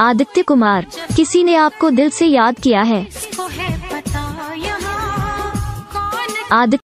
आदित्य कुमार किसी ने आपको दिल से याद किया है? आदित्य